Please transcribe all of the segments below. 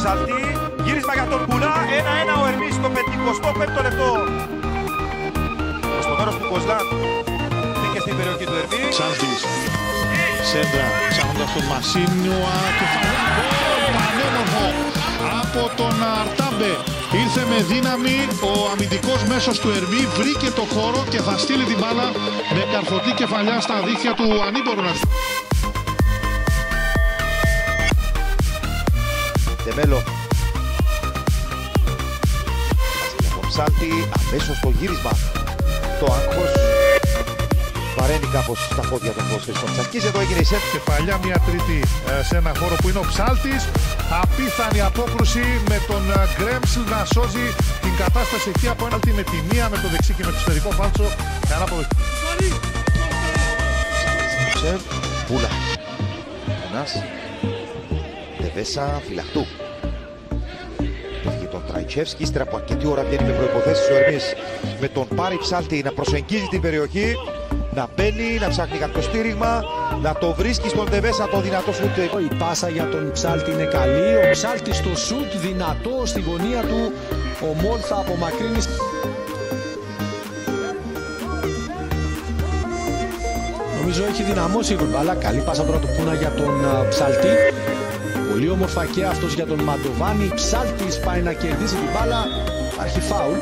ψαλτή. Γύρισμα για τον Κουλά. 1-1 ο Ερμής στο 55ο λεπτό. Στο μέρος του Κοσλάν. Μπήκε στην περιοχή του Ερμή. Ψάλτης. Σέντρα ψάχνοντας τον Μασίνιουα. Κεφαλιά γκολ. Πανέμορφο από τον Αρτάμπε. Ήρθε με δύναμη ο αμυντικός μέσος του Ερμή. Βρήκε το χώρο και θα στείλει την μπάλα με καρφωτή κεφαλιά στα δίχτυα του ανήμπορου να Τεμέλο. Από ψάλτη, αμέσως το γύρισμα. Το άγχος βαραίνει κάπως στα πόδια των ποδοσφαιριστών. Τσακίζει εδώ έγινε η σετ. Κεφαλιά μια τρίτη ε, σε ένα χώρο που είναι ο Ψάλτης. Απίθανη απόκρουση με τον ε, Γκρέμσλ να σώζει την κατάσταση εκεί από ένα με τη μία με το δεξί και με το εσωτερικό φάλτσο. Ένα από Σερ, Πούλα. Ένας. Τεβέσα φυλαχτού. Έφυγε τον Τραϊτσεύσκι, ύστερα από αρκετή ώρα βγαίνει με προϋποθέσεις ο Ερμής με τον Πάρη Ψάλτη να προσεγγίζει την περιοχή, να μπαίνει, να ψάχνει κάποιο στήριγμα, να το βρίσκει στον Τεβέσα το δυνατό σουτ. Η πάσα για τον Ψάλτη είναι καλή. Ο Ψάλτης στο σουτ δυνατό στη γωνία του. Ο Μόλ θα απομακρύνει. Νομίζω έχει δυναμώσει η μπάλα. Καλή πάσα τώρα του Πούνα για τον α, Ψάλτη. Πολύ όμορφα και αυτός για τον Μαντοβάνη. Ψάλτης πάει να κερδίσει την μπάλα. Υπάρχει φάουλ.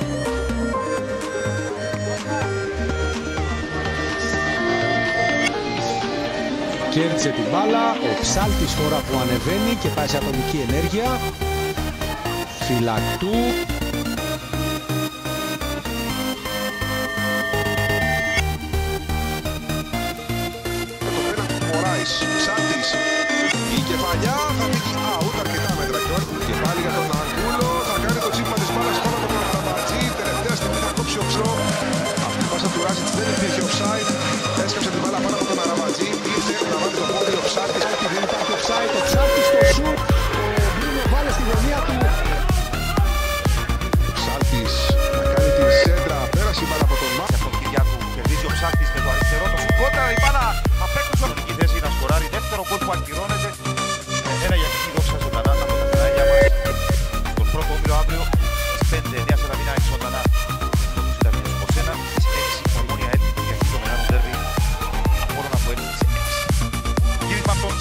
Κέρδισε την μπάλα. Ο Ψάλτης τώρα που ανεβαίνει και πάει σε ατομική ενέργεια. Φυλακτού.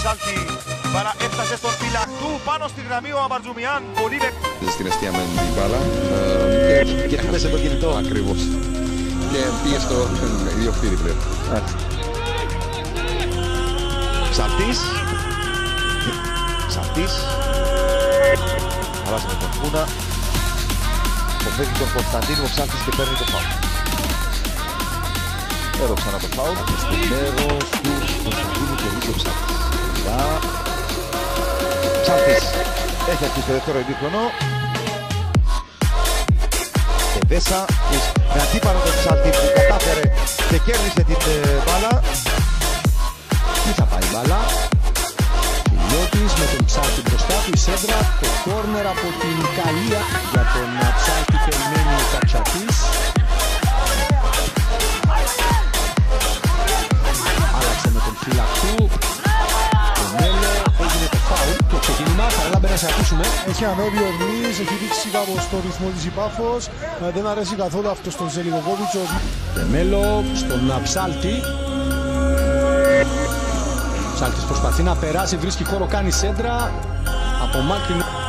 Γύρισμα από τον Ψάλτη. Η μπάλα έφτασε στον φυλακτού πάνω στη γραμμή ο Αμπαρτζουμιάν. Πολύ με στην αιστεία με την μπάλα. Και χτύπησε το κινητό. Ακριβώς. Και πήγε στο ιδιοκτήτη πλέον. Ψαλτής. Ψαλτής. Αλλάζει με τον Κούνα. Αποφεύγει τον Κωνσταντίνο ο Ψάλτης και παίρνει το φάουλ. Εδώ ξανά το φάουλ. Και στο μέρος του Κωνσταντίνου και ο Ψάλτης. Σιγά. Ψάλτης. Έχει αρχίσει το δεύτερο ημίχρονο. Τεβέσα με αντίπαλο τον Ψάλτη που κατάφερε και κέρδισε την ε, μπάλα. Τι θα πάει η μπάλα; Φιλιώτης με τον Ψάλτη μπροστά του. Η σέντρα. Το κόρνερ από την Καλία για τον α, Ψάλτη περιμένει ο Καψατής. Ακούσουμε. Έχει ανέβει ο Ερμής, έχει δείξει κάπως το ρυθμό της υπάφος. Ε, δεν αρέσει καθόλου αυτό στον Ζελιγοκόβιτς. Ο... Μέλο στον α, Ψάλτης. Ψάλτης προσπαθεί να περάσει, βρίσκει χώρο, κάνει σέντρα. Από μάκρυνο.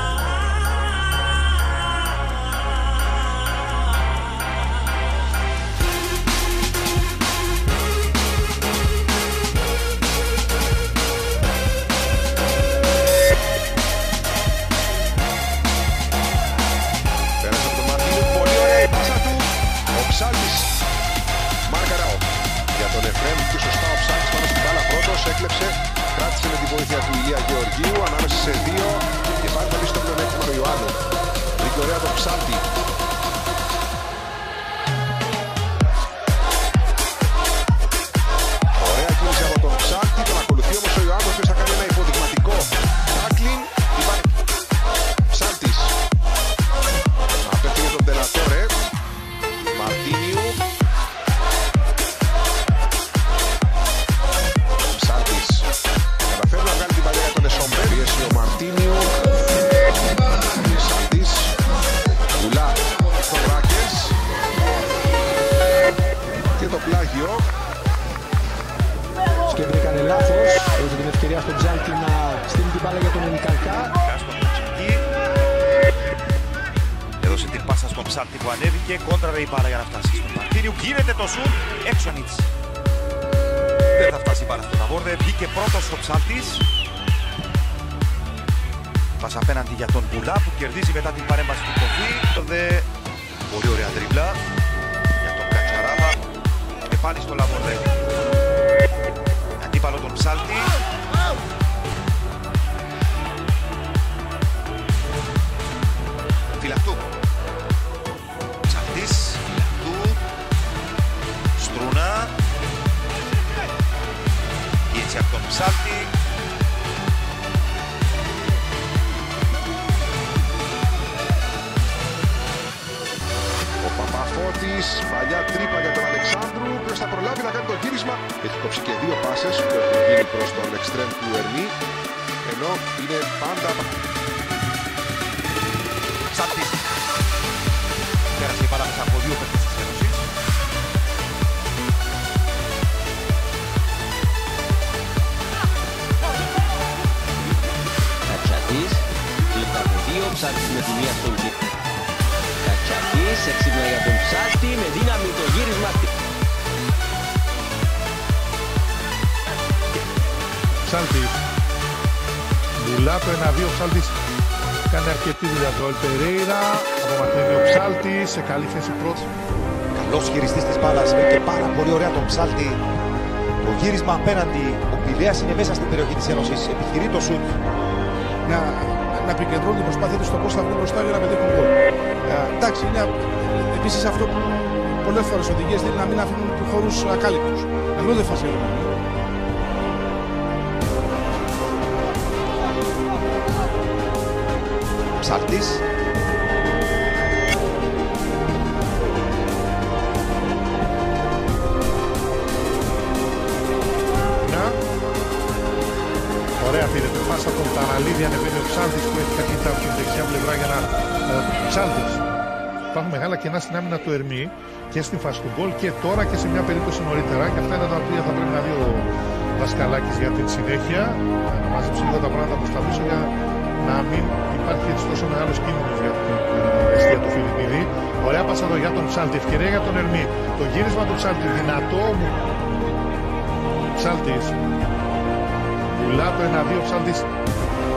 Μενικαλκά. Κάστον Κουτσική. Έδωσε την πάσα στον ψάρτη που ανέβηκε. Κόντραρε η μπάλα για να φτάσει στον Μαρτίνιου. Γίνεται το σουτ. Έξω Νίτς. Δεν θα φτάσει η μπάλα στον Ταβόρδε. Βγήκε πρώτος ο ψάλτης. Πάσα απέναντι για τον Μπουλά που κερδίζει μετά την παρέμβαση του Κοφή. Δε... Πολύ ωραία τρίμπλα για τον Κατσαράβα. Και πάλι στο Λαβορδέ. Αντίπαλο τον ψάλτη. Φυλακτού. Ψαλτής. Φυλακτού. Στρούνα. Και έτσι από τον ψάλτη. Ο Παπαφώτης, παλιά τρύπα για τον Αλεξάνδρου, ποιος θα προλάβει να κάνει το γύρισμα. Έχει κόψει και δύο πάσες που έχουν γίνει προς τον εξτρέμ του Ερμή, ενώ είναι πάντα μπάλα μέσα από δύο παίκτες της Ένωσης. Κατσατής, λεπτά από δύο, ψάρτης με τη μία στον κύριο. Κατσατής, έξυπνα για τον ψάρτη, με δύναμη το γύρισμα. Ψάλτης. Μπουλά το 1-2 Ψάλτης κάνει αρκετή δουλειά το Περέιρα. Απομακρύνει ο Ψάλτης σε καλή θέση πρώτη. Καλός χειριστής της μπάλας, βρήκε πάρα πολύ ωραία τον ψάλτη. Το γύρισμα απέναντι, ο Πηλέας είναι μέσα στην περιοχή της Ένωσης, επιχειρεί το σουτ. να, να επικεντρώνουν την προσπάθεια του στο πώς θα βγουν μπροστά για να πετύχουν γκολ. Ε, εντάξει, είναι επίσης αυτό που πολλές φορές οδηγίες είναι να μην αφήνουν τους χώρους ακάλυπτους. Ενώ δεν φασίζουν. Ψάλτης. Να. Ωραία πήρε το πάσα από τον Ταραλίδη, ανεβαίνει ο Ψάλτης που έχει ταχύτητα από την δεξιά πλευρά για να... Ε, Ψάλτης. Υπάρχουν μεγάλα κενά στην άμυνα του Ερμή και στην φάση του γκολ και τώρα και σε μια περίπτωση νωρίτερα και αυτά είναι τα οποία θα πρέπει να δει ο Δασκαλάκης για την συνέχεια να μαζέψει λίγο τα πράγματα προς τα πίσω για να μην υπάρχει έτσι τόσο μεγάλο κίνδυνο για την αιστεία του Φιλιππίδη. Ωραία πάσα εδώ για τον Ψάλτη, ευκαιρία για τον Ερμή. Το γύρισμα του Ψάλτη, δυνατό μου. Ψάλτης. Πουλά το 1-2 Ψάλτης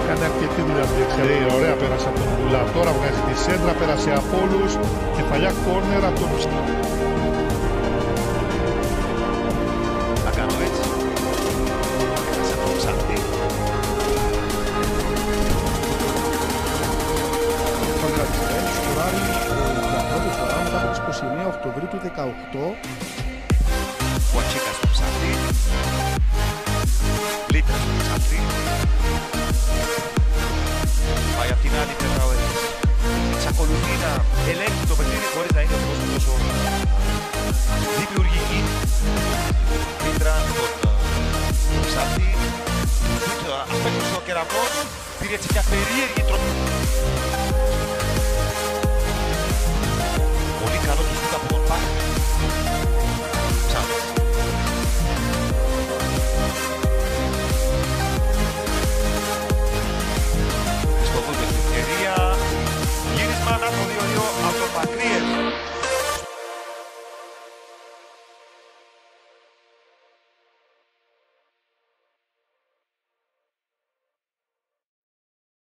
κάνει αρκετή δουλειά στην δεξιά. Ωραία πέρασε από τον Πουλά. Τώρα βγάζει τη σέντρα, πέρασε από όλους. Κεφαλιά κόρνερ από τον Οκτωβρίου του 2018 Κουατσίκα στο ψάλτη. Λίτρα στο ψάλτη. Πάει απ' την άλλη πλευρά ο Έλληνας. Εξακολουθεί να ελέγχει το παιχνίδι χωρίς να είναι τόσο τόσο δημιουργική. Λίτρα τον ε, ψάλτη. Σουτ απέκτησε ο κεραυνός. Πήρε έτσι μια περίεργη τροπή.